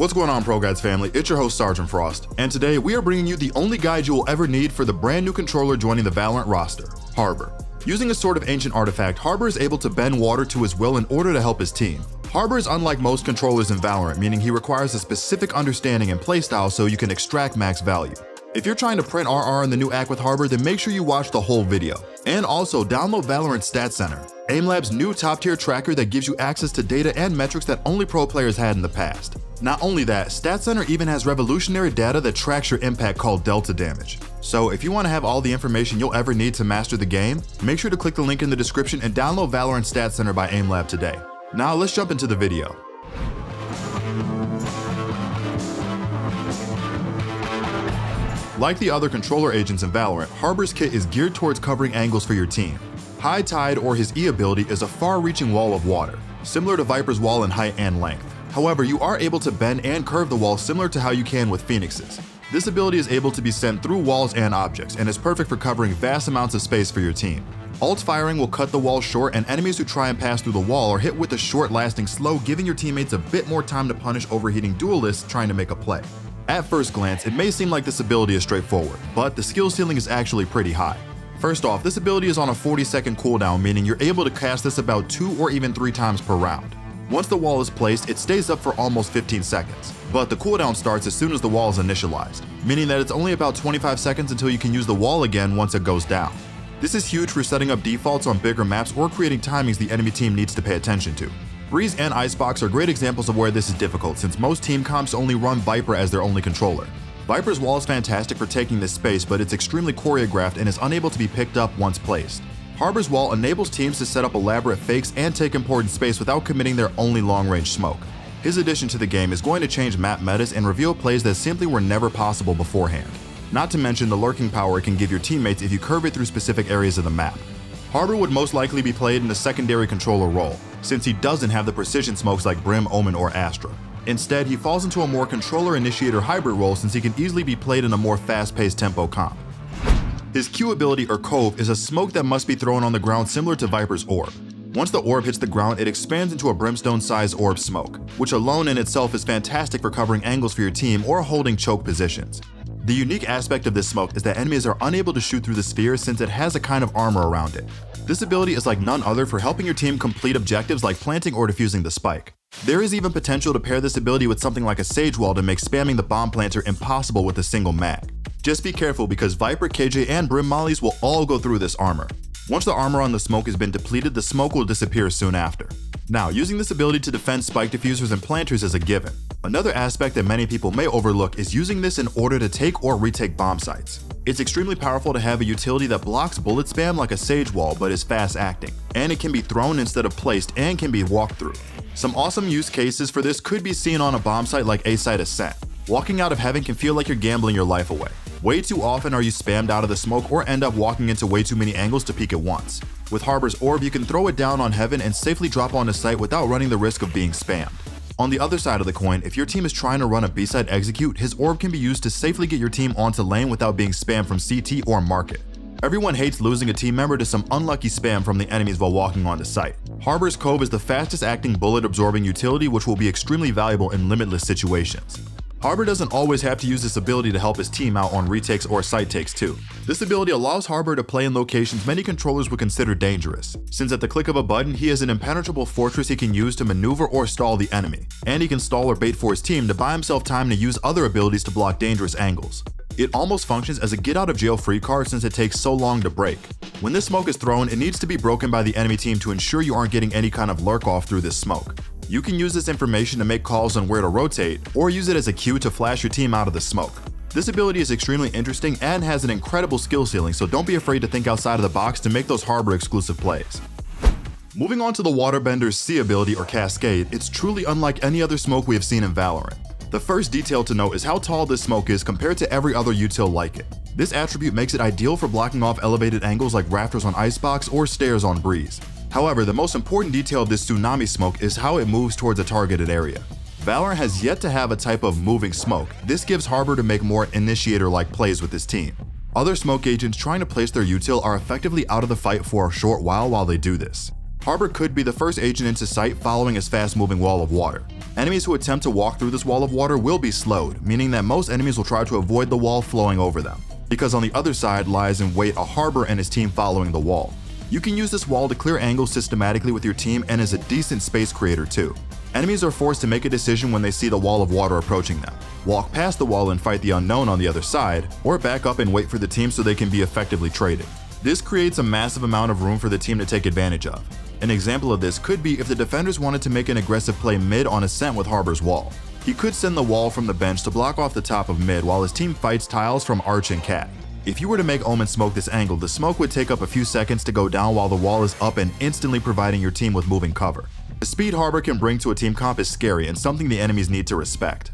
What's going on, ProGuides family? It's your host, Sergeant Frost, and today we are bringing you the only guide you will ever need for the brand new controller joining the Valorant roster, Harbor. Using a sort of ancient artifact, Harbor is able to bend water to his will in order to help his team. Harbor is unlike most controllers in Valorant, meaning he requires a specific understanding and playstyle so you can extract max value. If you're trying to print RR in the new act with Harbor, then make sure you watch the whole video. And also, download Valorant Stat Center, AimLab's new top-tier tracker that gives you access to data and metrics that only pro players had in the past. Not only that, Stat Center even has revolutionary data that tracks your impact called delta damage. So if you want to have all the information you'll ever need to master the game, make sure to click the link in the description and download Valorant Stat Center by AimLab today. Now let's jump into the video. Like the other controller agents in Valorant, Harbor's kit is geared towards covering angles for your team. High Tide or his E ability is a far-reaching wall of water, similar to Viper's wall in height and length. However, you are able to bend and curve the wall similar to how you can with Phoenix's. This ability is able to be sent through walls and objects, and is perfect for covering vast amounts of space for your team. Alt firing will cut the wall short, and enemies who try and pass through the wall are hit with a short lasting slow, giving your teammates a bit more time to punish overheating duelists trying to make a play. At first glance, it may seem like this ability is straightforward, but the skill ceiling is actually pretty high. First off, this ability is on a 40 second cooldown, meaning you're able to cast this about 2 or even 3 times per round. Once the wall is placed, it stays up for almost 15 seconds, but the cooldown starts as soon as the wall is initialized, meaning that it's only about 25 seconds until you can use the wall again once it goes down. This is huge for setting up defaults on bigger maps or creating timings the enemy team needs to pay attention to. Breeze and Icebox are great examples of where this is difficult since most team comps only run Viper as their only controller. Viper's wall is fantastic for taking this space, but it's extremely choreographed and is unable to be picked up once placed. Harbor's Wall enables teams to set up elaborate fakes and take important space without committing their only long-range smoke. His addition to the game is going to change map metas and reveal plays that simply were never possible beforehand. Not to mention the lurking power it can give your teammates if you curve it through specific areas of the map. Harbor would most likely be played in a secondary controller role, since he doesn't have the precision smokes like Brim, Omen, or Astra. Instead, he falls into a more controller-initiator hybrid role since he can easily be played in a more fast-paced tempo comp. His Q ability or Cove is a smoke that must be thrown on the ground similar to Viper's Orb. Once the orb hits the ground, it expands into a brimstone-sized orb smoke, which alone in itself is fantastic for covering angles for your team or holding choke positions. The unique aspect of this smoke is that enemies are unable to shoot through the sphere since it has a kind of armor around it. This ability is like none other for helping your team complete objectives like planting or defusing the spike. There is even potential to pair this ability with something like a Sage Wall to make spamming the bomb planter impossible with a single mag. Just be careful because Viper, KJ, and Brim Mollies will all go through this armor. Once the armor on the smoke has been depleted, the smoke will disappear soon after. Now, using this ability to defend spike defusers and planters is a given. Another aspect that many people may overlook is using this in order to take or retake bomb sites. It's extremely powerful to have a utility that blocks bullet spam like a Sage Wall but is fast acting, and it can be thrown instead of placed and can be walked through. Some awesome use cases for this could be seen on a bomb site like A-Site Ascent. Walking out of heaven can feel like you're gambling your life away. Way too often are you spammed out of the smoke or end up walking into way too many angles to peek at once. With Harbor's Orb, you can throw it down on Heaven and safely drop onto site without running the risk of being spammed. On the other side of the coin, if your team is trying to run a B-side execute, his orb can be used to safely get your team onto lane without being spammed from CT or market. Everyone hates losing a team member to some unlucky spam from the enemies while walking onto site. Harbor's Cove is the fastest acting bullet absorbing utility which will be extremely valuable in limitless situations. Harbor doesn't always have to use this ability to help his team out on retakes or site takes too. This ability allows Harbor to play in locations many controllers would consider dangerous, since at the click of a button he has an impenetrable fortress he can use to maneuver or stall the enemy, and he can stall or bait for his team to buy himself time to use other abilities to block dangerous angles. It almost functions as a get out of jail free card since it takes so long to break. When this smoke is thrown, it needs to be broken by the enemy team to ensure you aren't getting any kind of lurk off through this smoke. You can use this information to make calls on where to rotate, or use it as a cue to flash your team out of the smoke. This ability is extremely interesting and has an incredible skill ceiling, so don't be afraid to think outside of the box to make those Harbor exclusive plays. Moving on to the Waterbender's C ability or Cascade, it's truly unlike any other smoke we have seen in Valorant. The first detail to note is how tall this smoke is compared to every other util like it. This attribute makes it ideal for blocking off elevated angles like rafters on Icebox or stairs on Breeze. However, the most important detail of this tsunami smoke is how it moves towards a targeted area. Valorant has yet to have a type of moving smoke. This gives Harbor to make more initiator-like plays with his team. Other smoke agents trying to place their util are effectively out of the fight for a short while while they do this. Harbor could be the first agent into site following his fast-moving wall of water. Enemies who attempt to walk through this wall of water will be slowed, meaning that most enemies will try to avoid the wall flowing over them, because on the other side lies in wait a Harbor and his team following the wall. You can use this wall to clear angles systematically with your team and is a decent space creator too. Enemies are forced to make a decision when they see the wall of water approaching them. Walk past the wall and fight the unknown on the other side, or back up and wait for the team so they can be effectively traded. This creates a massive amount of room for the team to take advantage of. An example of this could be if the defenders wanted to make an aggressive play mid on ascent with Harbor's wall. He could send the wall from the bench to block off the top of mid while his team fights tiles from Arch and Cat. If you were to make Omen smoke this angle, the smoke would take up a few seconds to go down while the wall is up and instantly providing your team with moving cover. The speed Harbor can bring to a team comp is scary and something the enemies need to respect.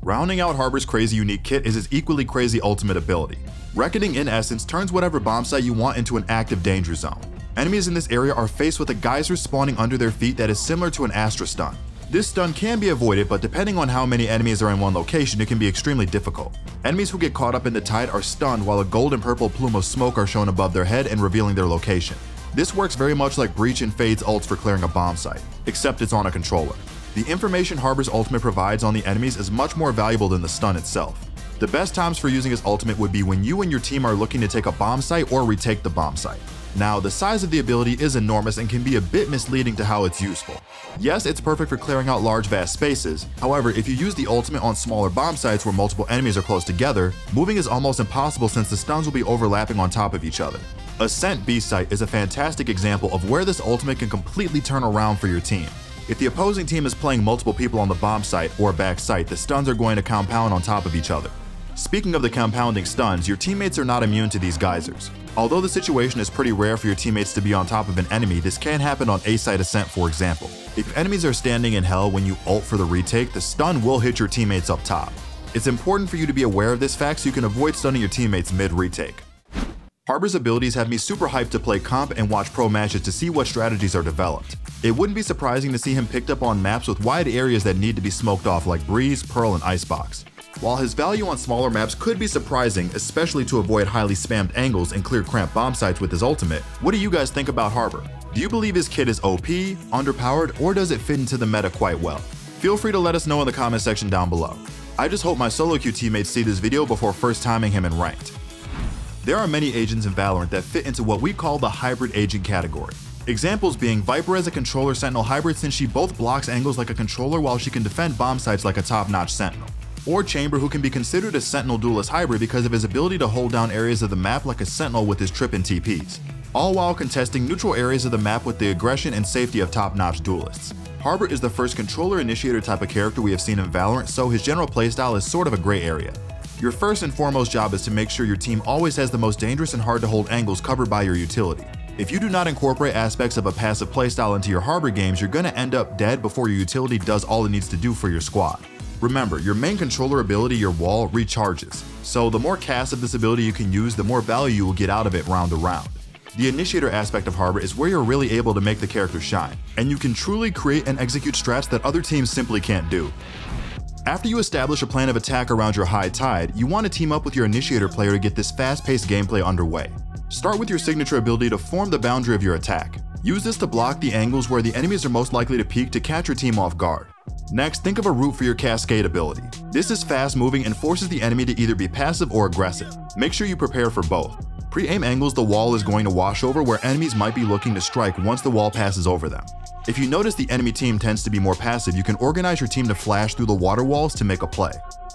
Rounding out Harbor's crazy unique kit is his equally crazy ultimate ability. Reckoning in essence turns whatever bomb site you want into an active danger zone. Enemies in this area are faced with a geyser spawning under their feet that is similar to an Astra stun. This stun can be avoided, but depending on how many enemies are in one location, it can be extremely difficult. Enemies who get caught up in the tide are stunned while a gold and purple plume of smoke are shown above their head and revealing their location. This works very much like Breach and Fade's ults for clearing a bomb site, except it's on a controller. The information Harbor's ultimate provides on the enemies is much more valuable than the stun itself. The best times for using his ultimate would be when you and your team are looking to take a bomb site or retake the bomb site. Now, the size of the ability is enormous and can be a bit misleading to how it's useful. Yes, it's perfect for clearing out large vast spaces, however, if you use the ultimate on smaller bomb sites where multiple enemies are close together, moving is almost impossible since the stuns will be overlapping on top of each other. Ascent B site is a fantastic example of where this ultimate can completely turn around for your team. If the opposing team is playing multiple people on the bomb site or back site, the stuns are going to compound on top of each other. Speaking of the compounding stuns, your teammates are not immune to these geysers. Although the situation is pretty rare for your teammates to be on top of an enemy, this can happen on A-site Ascent for example. If enemies are standing in hell when you ult for the retake, the stun will hit your teammates up top. It's important for you to be aware of this fact so you can avoid stunning your teammates mid-retake. Harbor's abilities have me super hyped to play comp and watch pro matches to see what strategies are developed. It wouldn't be surprising to see him picked up on maps with wide areas that need to be smoked off like Breeze, Pearl, and Icebox. While his value on smaller maps could be surprising, especially to avoid highly spammed angles and clear cramped bomb sites with his ultimate, what do you guys think about Harbor? Do you believe his kit is OP, underpowered, or does it fit into the meta quite well? Feel free to let us know in the comment section down below. I just hope my solo queue teammates see this video before first timing him in ranked. There are many agents in Valorant that fit into what we call the hybrid agent category. Examples being Viper as a controller sentinel hybrid since she both blocks angles like a controller while she can defend bomb sites like a top-notch sentinel or Chamber who can be considered a Sentinel Duelist hybrid because of his ability to hold down areas of the map like a Sentinel with his trip and TPs, all while contesting neutral areas of the map with the aggression and safety of top-notch duelists. Harbor is the first controller initiator type of character we have seen in Valorant, so his general playstyle is sort of a gray area. Your first and foremost job is to make sure your team always has the most dangerous and hard to hold angles covered by your utility. If you do not incorporate aspects of a passive playstyle into your Harbor games, you're gonna end up dead before your utility does all it needs to do for your squad. Remember, your main controller ability, your wall, recharges, so the more cast of this ability you can use, the more value you will get out of it round to round. The initiator aspect of Harbor is where you're really able to make the character shine, and you can truly create and execute strats that other teams simply can't do. After you establish a plan of attack around your high tide, you want to team up with your initiator player to get this fast-paced gameplay underway. Start with your signature ability to form the boundary of your attack. Use this to block the angles where the enemies are most likely to peek to catch your team off guard. Next, think of a route for your Cascade ability. This is fast moving and forces the enemy to either be passive or aggressive. Make sure you prepare for both. Pre-aim angles the wall is going to wash over where enemies might be looking to strike once the wall passes over them. If you notice the enemy team tends to be more passive, you can organize your team to flash through the water walls to make a play.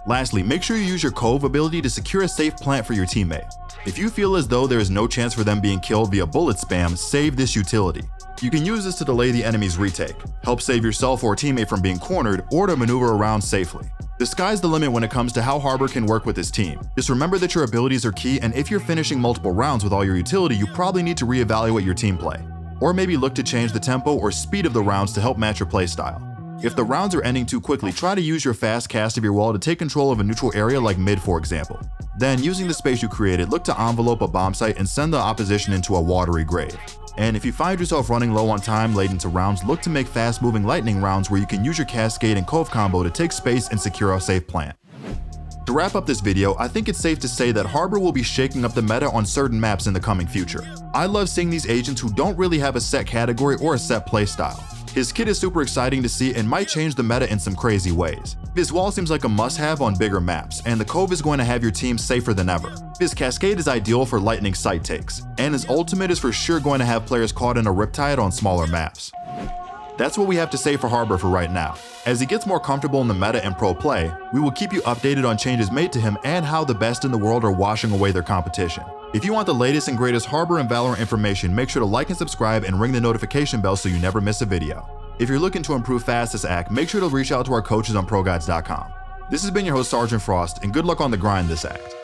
Lastly, make sure you use your Cove ability to secure a safe plant for your teammate. If you feel as though there is no chance for them being killed via bullet spam, save this utility. You can use this to delay the enemy's retake, help save yourself or teammate from being cornered, or to maneuver around safely. The sky's the limit when it comes to how Harbor can work with his team. Just remember that your abilities are key and if you're finishing multiple rounds with all your utility, you probably need to reevaluate your team play. Or maybe look to change the tempo or speed of the rounds to help match your playstyle. If the rounds are ending too quickly, try to use your fast cast of your wall to take control of a neutral area like mid for example. Then, using the space you created, look to envelope a bomb site and send the opposition into a watery grave. And if you find yourself running low on time late into rounds, look to make fast moving lightning rounds where you can use your cascade and cove combo to take space and secure a safe plant. To wrap up this video, I think it's safe to say that Harbor will be shaking up the meta on certain maps in the coming future. I love seeing these agents who don't really have a set category or a set playstyle. His kit is super exciting to see and might change the meta in some crazy ways. His wall seems like a must-have on bigger maps, and the Cove is going to have your team safer than ever. His Cascade is ideal for lightning site takes, and his ultimate is for sure going to have players caught in a Riptide on smaller maps. That's what we have to say for Harbor for right now. As he gets more comfortable in the meta and pro play, we will keep you updated on changes made to him and how the best in the world are washing away their competition. If you want the latest and greatest Harbor and Valorant information, make sure to like and subscribe and ring the notification bell so you never miss a video. If you're looking to improve fast this act, make sure to reach out to our coaches on ProGuides.com. This has been your host Sergeant Frost, and good luck on the grind this act.